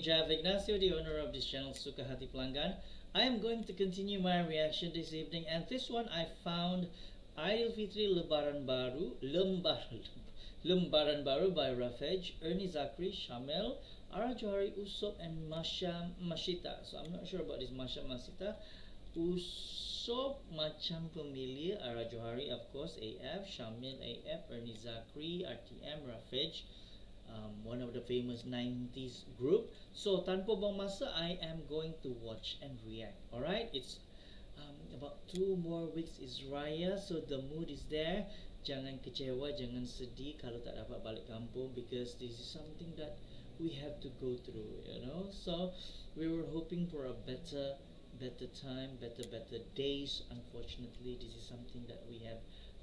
Jeff Ignacio, the owner of this channel, Sukahati Pelanggan. I am going to continue my reaction this evening, and this one I found Aidilfitri Lebaran Baru, Lembaran, Lembaran Baru by Rafej, Ernie Zakri, Shamel, Ara Johari Usop, and Masha Mashita. So I'm not sure about this Masha Masita. Usop macam familiar, Ara Johari of course, AF, Shamil AF, Ernie Zakri, RTM, Rafej, um, one of the famous 90s group. So tanpa buang masa, I am going to watch and react. Alright, it's um, about two more weeks is Raya, so the mood is there. Jangan kecewa, jangan sedih kalau tak dapat balik kampung because this is something that we have to go through, you know. So we were hoping for a better, better time, better, better days. Unfortunately, this is something that we have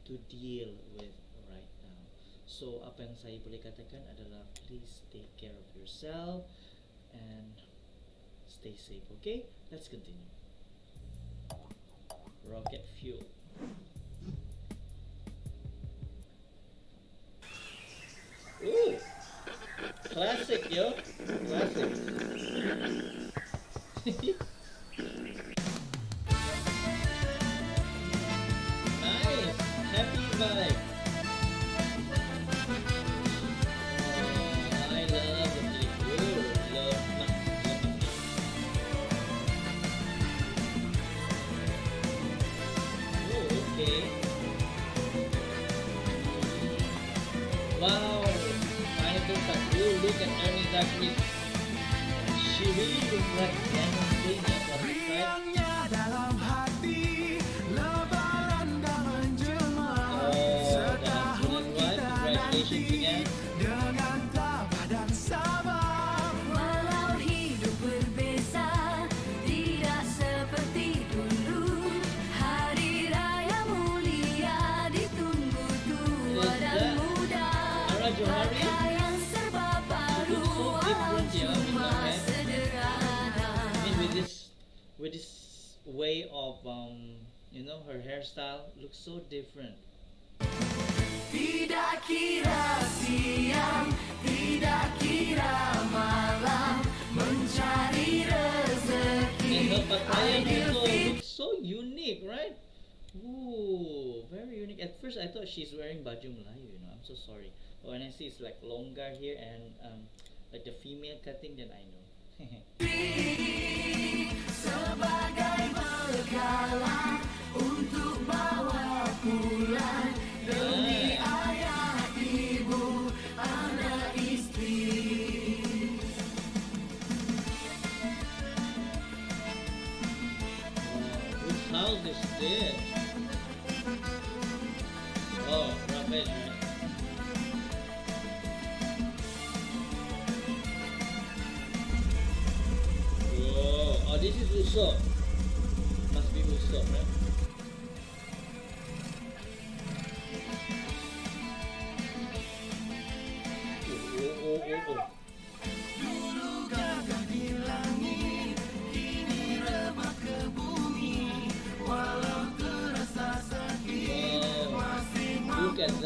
to deal with right now. So apa yang saya boleh katakan adalah please take care of yourself and stay safe. Okay, let's continue. Rocket fuel. Ooh, classic, yo, classic. Wow, I Pineapple Cut. Oh, look at Ernie Zakri. She really looks like Lebaran dah menjelma Oh, that's really. Congratulations way of, um, you know, her hairstyle looks so different. Tidak kira siang, tidak kira malam, mencari rezeki. And her pakaian also looks so unique, right? Ooh, very unique. At first, I thought she's wearing baju Melayu. You know, I'm so sorry. But when I see it's like longgar here and um, like the female cutting, then I know. Wow, whose house is? Oh? Whoa, oh, this is Usop. Must be Usop, right?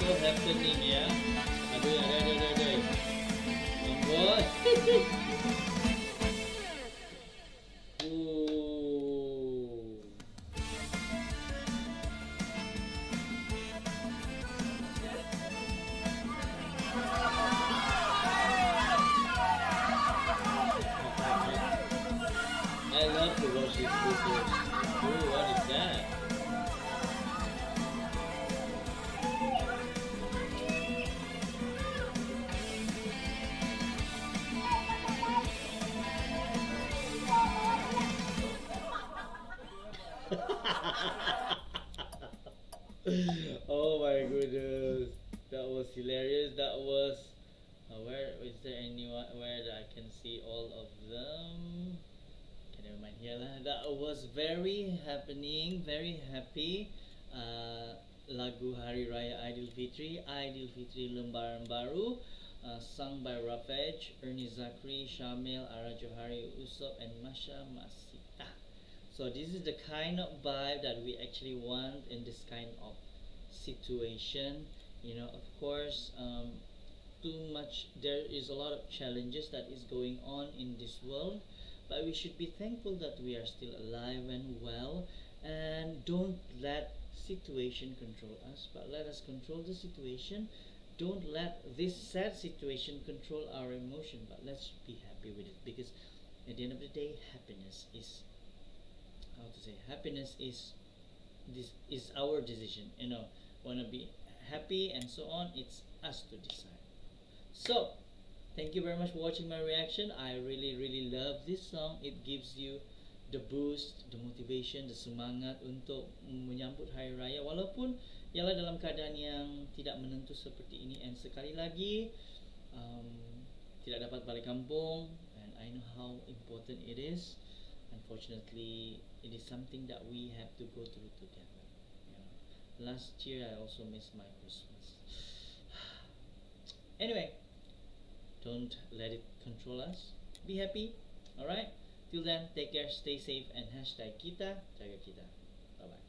so happening ya. Aduh, aduh, aduh. Amboi. oh my goodness, that was hilarious. That was. Uh, where is there anyone where I can see all of them? Okay, never mind here lah. That was very happening, very happy. Uh, lagu Hari Raya Aidilfitri, Aidilfitri Lembaran Baru, uh, sung by Ruffedge, Ernie Zakri, Syamel, Ara Johari Usop, and Masya Masyitah. So this is the kind of vibe that we actually want in this kind of situation. You know, of course, um, too much. There is a lot of challenges that is going on in this world, but we should be thankful that we are still alive and well, and don't let situation control us, but let us control the situation. Don't let this sad situation control our emotion, but let's be happy with it because at the end of the day, happiness is how to say happiness is this is our decision. You know, wanna be happy and so on. It's us to decide. So, thank you very much for watching my reaction. I really really love this song. It gives you the boost, the motivation, the semangat untuk menyambut Hari Raya walaupun ialah dalam keadaan yang tidak menentu seperti ini and sekali lagi um, tidak dapat balik kampung and I know how important it is unfortunately it is something that we have to go through together you know? last year i also missed my christmas. Anyway don't let it control us. Be happy all right till then take care stay safe and hashtag kita jaga kita. Bye bye